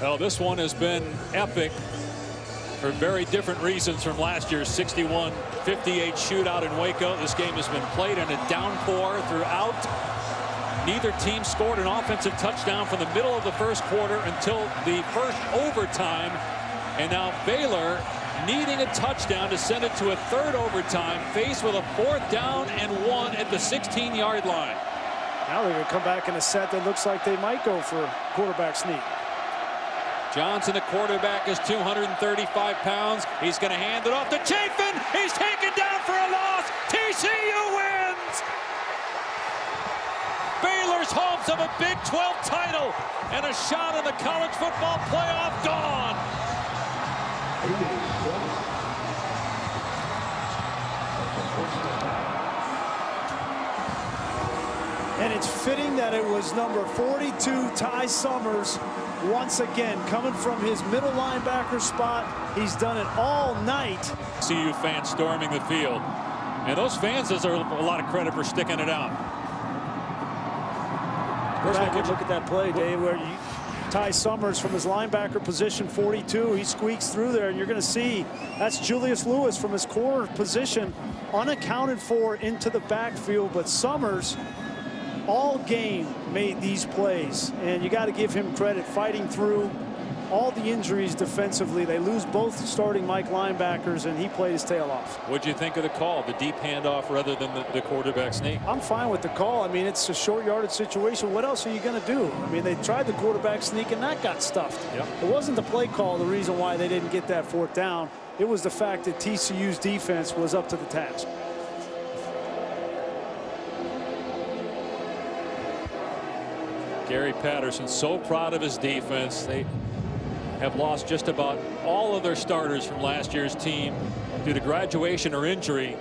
Well, this one has been epic for very different reasons from last year's 61-58 shootout in Waco. This game has been played in a downpour throughout. Neither team scored an offensive touchdown from the middle of the first quarter until the first overtime. And now Baylor needing a touchdown to send it to a third overtime, faced with a fourth down and one at the 16-yard line. Now they're going to come back in a set that looks like they might go for quarterback sneak. Johnson, the quarterback, is 235 pounds. He's going to hand it off to Chafin. He's taken down for a loss. TCU wins. Baylor's hopes of a Big 12 title and a shot in the college football playoff gone. And it's fitting that it was number 42, Ty Summers, once again, coming from his middle linebacker spot. He's done it all night. CU fans storming the field. And those fans deserve a lot of credit for sticking it out. Go back and look at that play, Dave, where you, Ty Summers from his linebacker position 42. He squeaks through there, and you're going to see that's Julian Lewis from his corner position, unaccounted for into the backfield. But Summers all game made these plays, and you got to give him credit fighting through all the injuries defensively. They lose both starting Mike linebackers, and he played his tail off. What'd you think of the call, the deep handoff rather than the, the quarterback sneak? I'm fine with the call. I mean, it's a short yardage situation. What else are you going to do? I mean, they tried the quarterback sneak, and that got stuffed. Yep. It wasn't the play call the reason why they didn't get that fourth down. It was the fact that TCU's defense was up to the task. Gary Patterson so proud of his defense. They have lost just about all of their starters from last year's team due to graduation or injury.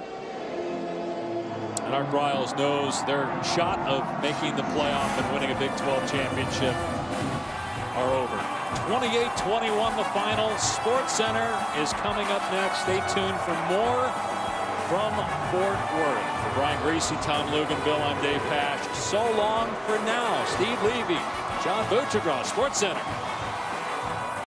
And Art Briles knows their shot of making the playoff and winning a Big 12 championship are over. 28-21 the final. Sports Center is coming up next. Stay tuned for more from Fort Worth. For Brian Griese, Tom Luginbill, I'm Dave Pasch. So long for now. Steve Levy, John Buccigross, Sports Center.